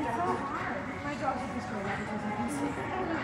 It's so hard. My dog is just going to because I can see.